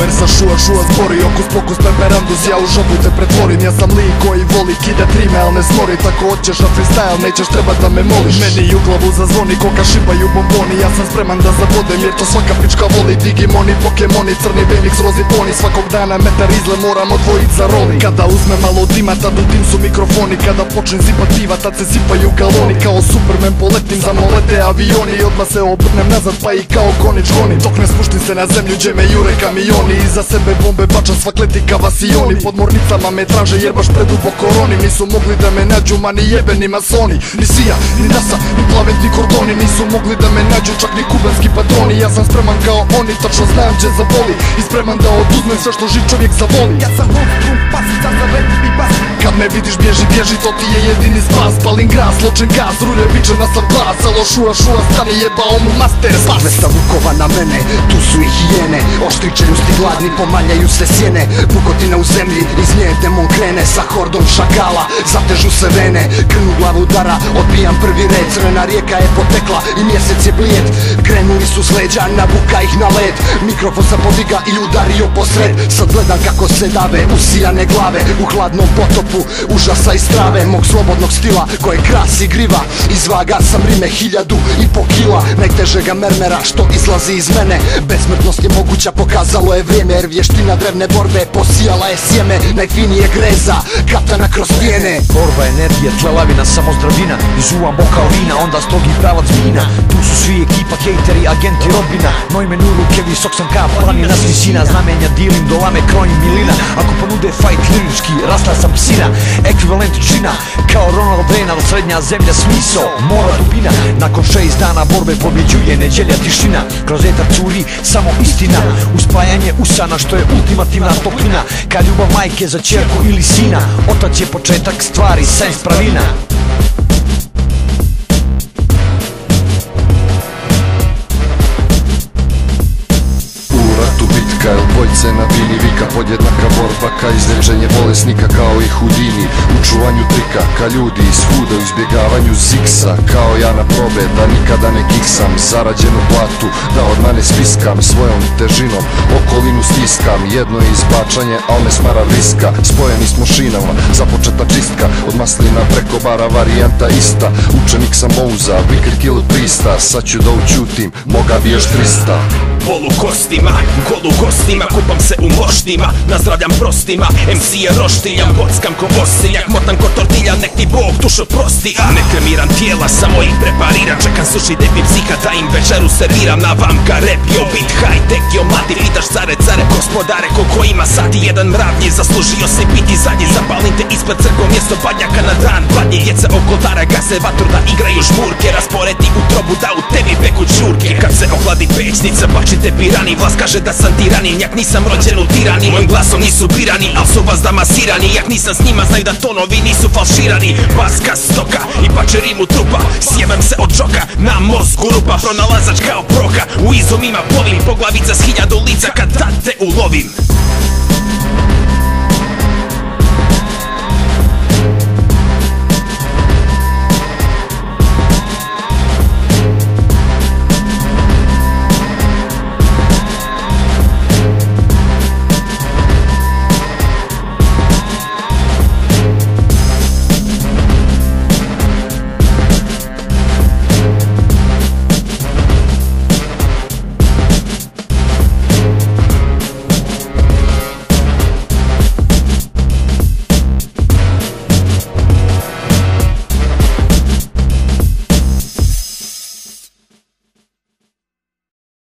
versa šua šua zbori Okus pokus temperandus ja u žabu te pretvorim Ja sam lik koji voli kidat rime al ne snori Tako hoćeš na freestyle nećeš trebat da me moliš. Meni u glavu zazvoni koka šibaju bomboni. Ja sam spreman da zabodem jer to svaka pička voli. Digimoni, pokemoni, crni Benix, rozi poni. Svakog dana metar izle moram odvojit za roli. Kada uzme malo dima tad u dim su mikrofoni. Kada počnem zipat piva tad se sipaju galoni. Kao Superman poletim za lete avioni. Odmah se obrnem nazad pa i kao konič gonim Dok ne spuštim se na zemlju gdje me jure kamioni Iza sebe bombe bačam svakleti kavasioni Pod mornicama me traže jer baš preduboko roni. Nisu mogli da me nađu ma ni jebeni masoni. Ni sija, ni nasa, ni plavetni kordoni. Nisu mogli da me nađu čak ni kubanski patroni. Ja sam spreman kao oni, tačno znam gdje zaboli. I spreman da oduzmem sve što živ čovjek zavoli. Ja sam hum, hum, pasica za rap i bas Kad me vidiš bježi, bježi, to ti je jedini spas. Palim gras, ločen gas, rulje biće na sav glas. Selo šua, šua, stani jebao mu master spas. Vesta vukova na mene, tu su i hijene. Oštričaju sti gladni, pomaljaju se sjene. Pukotina u zemlji, iz nje demon krene. Sa hordom šakala, zatežu se vene. Krnu glavu udara, odbijam prvi red. Crvena rijeka je potekla i mjesec je blijed. Krenuli su s leđa, nabuka ih na led. Mikrofon sam podiga i udario posred. Sad gledam kako se dave, usijane glave U hladnom potopu, užasa i strave Mog slobodnog stila koje krasi griva. Izvaga sam rime hiljadu i po kila Najtežega mermera što izlazi iz mene. Besmrtnost je moguća, pokazalo je vrijeme Jer vještina drevne borbe posijala je sjeme Najfinije greza, katana kroz vijene Borba, energija, tlelavina, samo zdravina Izuvam bokal vina, onda strogi pravac vina. Tu su svi ekipa, hejteri, agenti rodbina. Nojme u ruke, visok sam ka planina s visina Znamenja dilim, do lame krojim milina. Ako ponude fight lirički, rasla sam psina Ekvivalent kao Ronald Reagan Srednja zemlja smisao, mora dubina Nakon šest dana borbe pobjeđuje neđelja tišina. Kroz etar curi samo istina Uspajanje usana što je ultimativna toplina. Kad ljubav majke za čerku ili sina Otac je početak stvari, sens pravina bojce na bini vika Podjednaka borba ka izlječenje bolesnika kao i hudini U čuvanju trika ka ljudi iz huda U izbjegavanju ziksa kao ja na probe Da nikada ne kiksam. Zarađenu platu Da od mane spiskam. Svojom težinom Okolinu stiskam. Jedno je izbačanje, al ne smara viska Spojeni smo šinama, započeta čistka. Od maslina preko bara varijanta ista. Učenik sam Mouza, Kill Prista Sad ću da učutim, moga bi još 300 Polu kostima, golu gostima Kupam se u moštima, nazdravljam prostima MC je roštiljam, bockam ko bosiljak Motam ko tortilja, nek ti Bog dušo prosti a? Ne kremiram tijela, samo ih prepariram Čekam suši depi psiha, da im večeru serviram Na vamka rap, yo beat, high tech, yo mati Pitaš care, care, gospodare, koliko ima sati Jedan mrav nije zaslužio se biti zadnji Zapalim te ispred crkvo, mjesto badnjaka na dan. Badnje djece oko dara, gase vatru da igraju žmurke Rasporedi u trobu da u tebi peku čurke Kad se ohladi pečnica, bačite pirani. Vlast kaže da sam tiranin, jak nisam rođen u tirani. Mojim glasom nisu birani, al su vas da masirani Jak nisam s njima, znaju da tonovi nisu falširani. Baska stoka i bače rimu trupa. Sjebem se od džoka, na mozgu rupa. Pronalazač kao proka, u izumima plovim Poglavica s hiljadu lica kad tad te ulovim